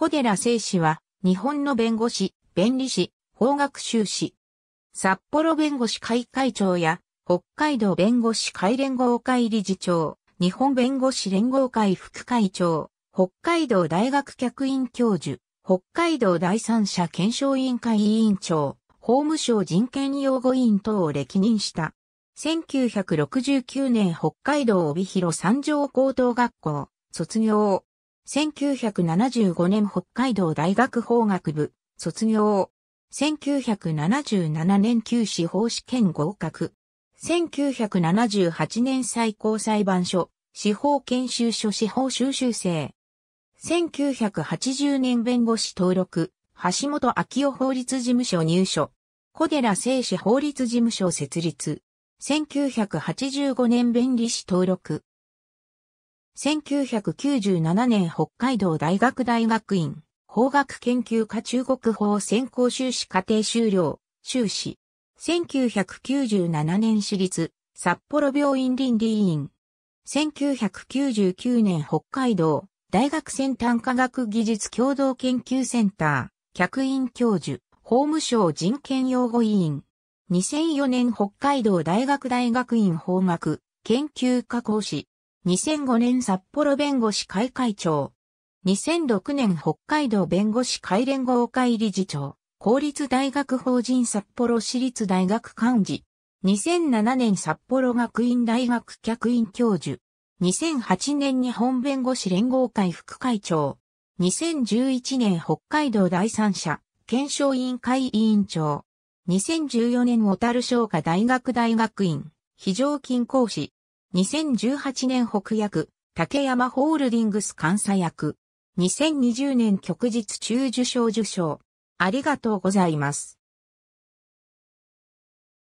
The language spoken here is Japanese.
小寺聖氏は、日本の弁護士、弁理士、法学修士。札幌弁護士会会長や、北海道弁護士会連合会理事長、日本弁護士連合会副会長、北海道大学客員教授、北海道第三者検証委員会委員長、法務省人権擁護委員等を歴任した。1969年北海道帯広三条高等学校、卒業。1975年北海道大学法学部、卒業。1977年旧司法試験合格。1978年最高裁判所、司法研修所司法修習生。1980年弁護士登録、橋本昭夫法律事務所入所。小寺聖司法律事務所設立。1985年弁理士登録。1997年北海道大学大学院、法学研究科中国法専攻修士課程修了、修士。1997年私立、札幌病院倫理院。1999年北海道、大学先端科学技術共同研究センター、客員教授、法務省人権擁護委員。2004年北海道大学大学院法学研究科講師。2005年札幌弁護士会会長。2006年北海道弁護士会連合会理事長。公立大学法人札幌市立大学幹事。2007年札幌学院大学客員教授。2008年日本弁護士連合会副会長。2011年北海道第三者検証委員会委員長。2014年小樽商科大学大学院、非常勤講師。2018年北役、竹山ホールディングス監査役。2020年旭日中受賞受賞。ありがとうございます。